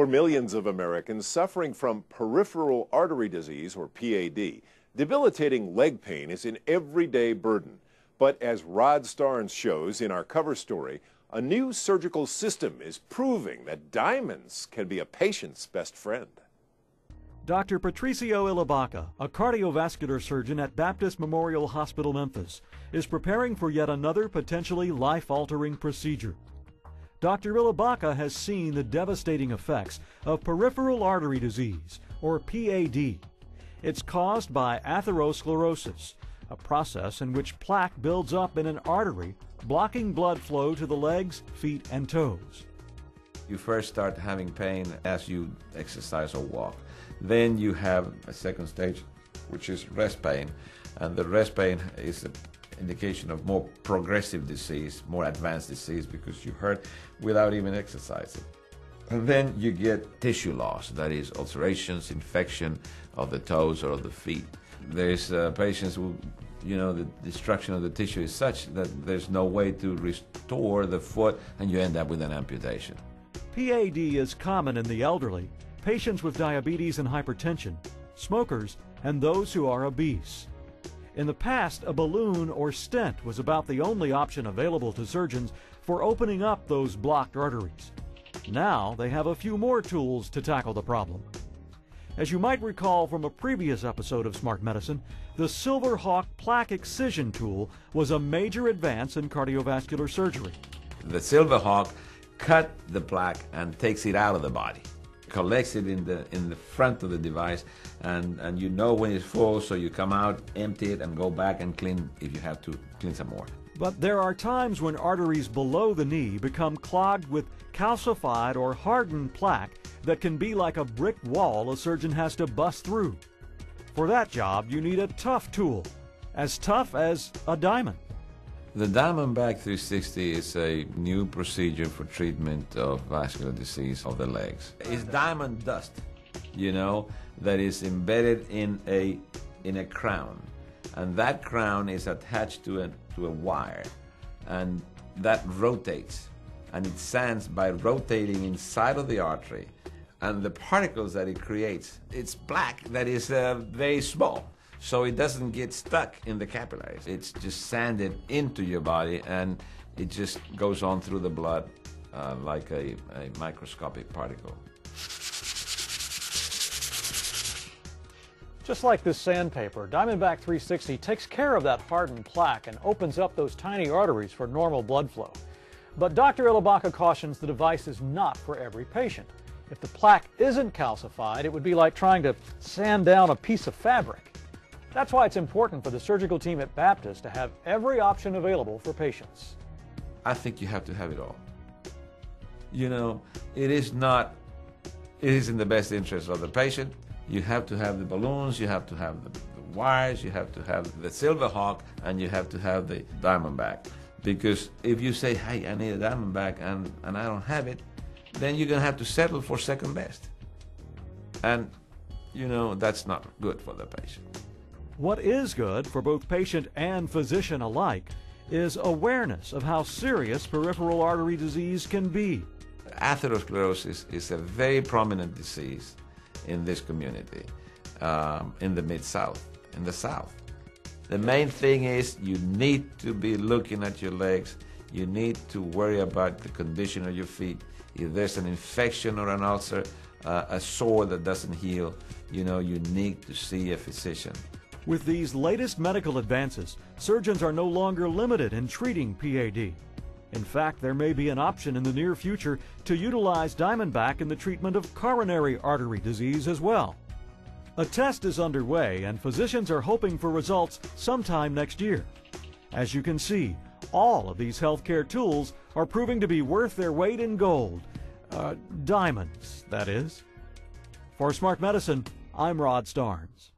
For millions of Americans suffering from peripheral artery disease, or PAD, debilitating leg pain is an everyday burden. But as Rod Starnes shows in our cover story, a new surgical system is proving that diamonds can be a patient's best friend. Dr. Patricio Ilabaca, a cardiovascular surgeon at Baptist Memorial Hospital, Memphis, is preparing for yet another potentially life altering procedure. Dr. Ilabaca has seen the devastating effects of peripheral artery disease, or PAD. It's caused by atherosclerosis, a process in which plaque builds up in an artery, blocking blood flow to the legs, feet, and toes. You first start having pain as you exercise or walk. Then you have a second stage, which is rest pain. And the rest pain is indication of more progressive disease, more advanced disease, because you hurt without even exercising. And then you get tissue loss, that is ulcerations, infection of the toes or of the feet. There's uh, patients who, you know, the destruction of the tissue is such that there's no way to restore the foot and you end up with an amputation. PAD is common in the elderly, patients with diabetes and hypertension, smokers, and those who are obese. In the past, a balloon or stent was about the only option available to surgeons for opening up those blocked arteries. Now they have a few more tools to tackle the problem. As you might recall from a previous episode of Smart Medicine, the Silverhawk plaque excision tool was a major advance in cardiovascular surgery. The Silverhawk cut the plaque and takes it out of the body collects it in the in the front of the device and and you know when it's full so you come out empty it and go back and clean if you have to clean some more. But there are times when arteries below the knee become clogged with calcified or hardened plaque that can be like a brick wall a surgeon has to bust through. For that job you need a tough tool as tough as a diamond the Diamondback 360 is a new procedure for treatment of vascular disease of the legs. It's diamond dust, you know, that is embedded in a in a crown, and that crown is attached to a to a wire, and that rotates, and it sands by rotating inside of the artery, and the particles that it creates, it's black that is uh, very small so it doesn't get stuck in the capillaries. It's just sanded into your body and it just goes on through the blood uh, like a, a microscopic particle. Just like this sandpaper, Diamondback 360 takes care of that hardened plaque and opens up those tiny arteries for normal blood flow. But Dr. Ilabaca cautions the device is not for every patient. If the plaque isn't calcified, it would be like trying to sand down a piece of fabric. That's why it's important for the surgical team at Baptist to have every option available for patients. I think you have to have it all. You know, it is not, it is in the best interest of the patient. You have to have the balloons, you have to have the, the wires, you have to have the Silverhawk, and you have to have the Diamondback. Because if you say, hey, I need a Diamondback and, and I don't have it, then you're going to have to settle for second best. And, you know, that's not good for the patient. What is good for both patient and physician alike is awareness of how serious peripheral artery disease can be. Atherosclerosis is a very prominent disease in this community, um, in the Mid South, in the South. The main thing is you need to be looking at your legs. You need to worry about the condition of your feet. If there's an infection or an ulcer, uh, a sore that doesn't heal, you know, you need to see a physician. With these latest medical advances, surgeons are no longer limited in treating PAD. In fact, there may be an option in the near future to utilize Diamondback in the treatment of coronary artery disease as well. A test is underway and physicians are hoping for results sometime next year. As you can see, all of these healthcare tools are proving to be worth their weight in gold. Uh, diamonds, that is. For Smart Medicine, I'm Rod Starnes.